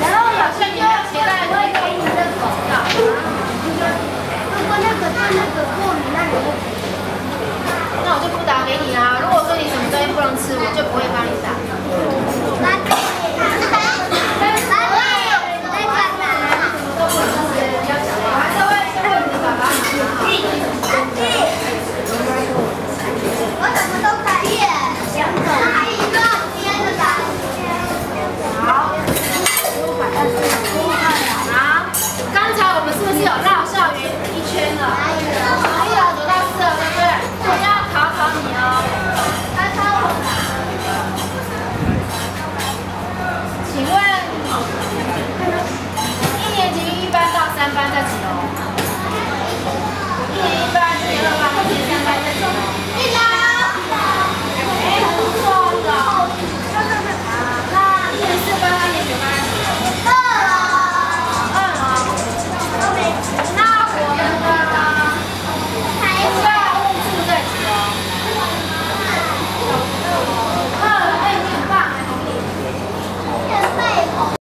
然后好像你要携来可以给你那个的啊就说如果那个他那个过敏那你就那我就不打给你啊如果说你什么东西不能吃我就不会